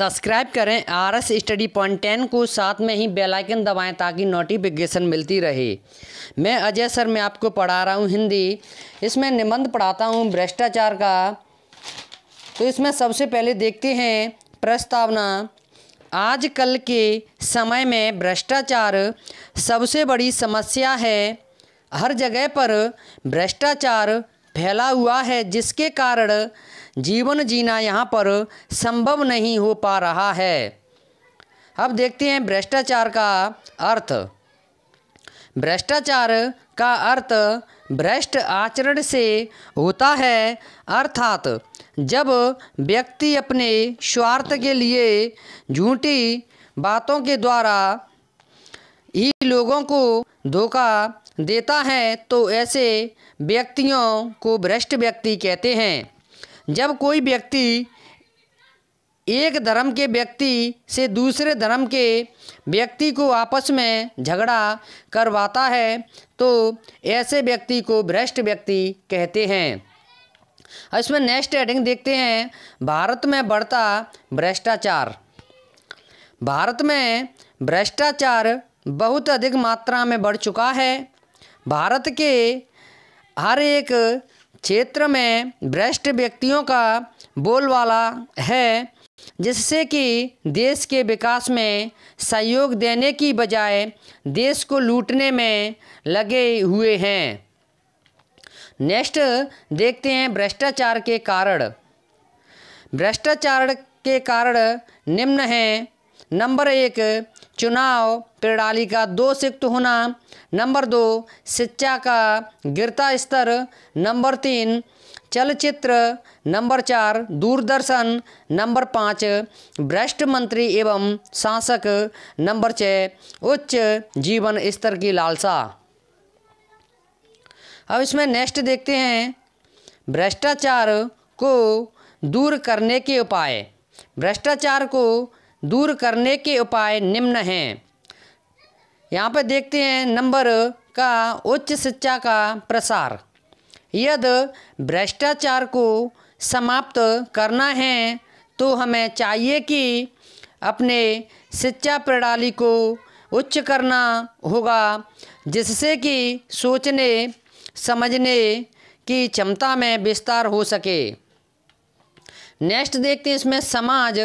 Subscribe करें R S study point ten को। साथ में ही बेल आइकन दबाएँ ताकि नोटिफिकेशन मिलती रहे। मैं अजय सर, मैं आपको पढ़ा रहा हूँ हिंदी। इसमें निबंध पढ़ाता हूँ भ्रष्टाचार का। तो इसमें सबसे पहले देखते हैं प्रस्तावना। आजकल के समय में भ्रष्टाचार सबसे बड़ी समस्या है। हर जगह पर भ्रष्टाचार फैला हुआ है, जिसके कारण जीवन जीना यहाँ पर संभव नहीं हो पा रहा है। अब देखते हैं भ्रष्टाचार का अर्थ। भ्रष्टाचार का अर्थ भ्रष्ट आचरण से होता है, अर्थात जब व्यक्ति अपने स्वार्थ के लिए झूठी बातों के द्वारा ही लोगों को धोखा देता है तो ऐसे व्यक्तियों को भ्रष्ट व्यक्ति कहते हैं। जब कोई व्यक्ति एक धर्म के व्यक्ति से दूसरे धर्म के व्यक्ति को आपस में झगड़ा करवाता है तो ऐसे व्यक्ति को भ्रष्ट व्यक्ति कहते हैं। इसमें नेक्स्ट हेडिंग देखते हैं, भारत में बढ़ता भ्रष्टाचार। भारत में भ्रष्टाचार बहुत अधिक मात्रा में बढ़ चुका है। भारत के हर एक क्षेत्र में भ्रष्ट व्यक्तियों का बोलवाला है, जिससे कि देश के विकास में सहयोग देने की बजाय देश को लूटने में लगे हुए हैं। नेक्स्ट देखते हैं भ्रष्टाचार के कारण। भ्रष्टाचार के कारण निम्न हैं। नंबर एक चुनाव प्रणाली का दोषयुक्त होना। नंबर दो, शिक्षा का गिरता स्तर। नंबर तीन, चलचित्र। नंबर चार, दूरदर्शन। नंबर पाँच, भ्रष्ट मंत्री एवं शासक। नंबर छः, उच्च जीवन स्तर की लालसा। अब इसमें नेक्स्ट देखते हैं। भ्रष्टाचार को दूर करने के उपाय। भ्रष्टाचार को दूर करने के उपाय निम्न हैं। यहाँ पर देखते हैं नंबर का उच्च शिक्षा का प्रसार। यदि भ्रष्टाचार को समाप्त करना है तो हमें चाहिए कि अपने शिक्षा प्रणाली को उच्च करना होगा, जिससे कि सोचने, समझने की क्षमता में विस्तार हो सके। नेक्स्ट देखते हैं इसमें समाज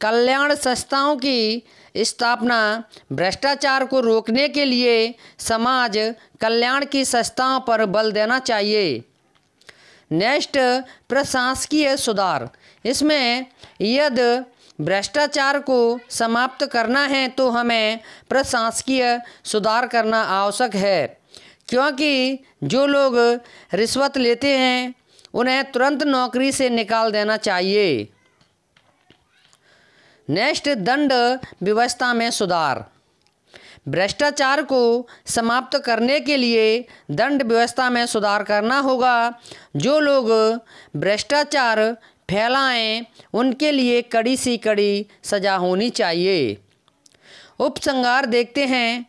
कल्याण संस्थाओं की स्थापना, भ्रष्टाचार को रोकने के लिए समाज कल्याण की संस्थाओं पर बल देना चाहिए। नेक्स्ट, प्रशासकीय सुधार। इसमें यदि भ्रष्टाचार को समाप्त करना है तो हमें प्रशासकीय सुधार करना आवश्यक है, क्योंकि जो लोग रिश्वत लेते हैं, उन्हें तुरंत नौकरी से निकाल देना चाहिए। नेक्स्ट दंड व्यवस्था में सुधार। भ्रष्टाचार को समाप्त करने के लिए दंड व्यवस्था में सुधार करना होगा। जो लोग भ्रष्टाचार फैलाएँ, उनके लिए कड़ी सी कड़ी सजा होनी चाहिए। उपसंगार देखते हैं।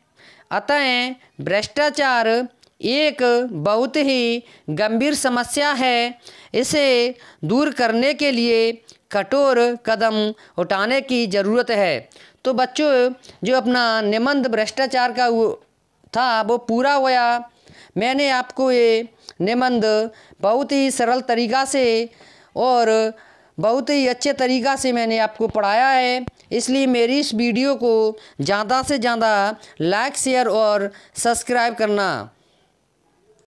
अतः भ्रष्टाचार एक बहुत ही गंभीर समस्या है। इसे दूर करने के लिए कठोर कदम उठाने की ज़रूरत है। तो बच्चों, जो अपना निबंध भ्रष्टाचार का वो था, वो पूरा हुआ मैंने आपको ये निबंध बहुत ही सरल तरीक़ा से और बहुत ही अच्छे तरीक़ा से मैंने आपको पढ़ाया है। इसलिए मेरी इस वीडियो को ज़्यादा से ज़्यादा लाइक, शेयर और सब्सक्राइब करना।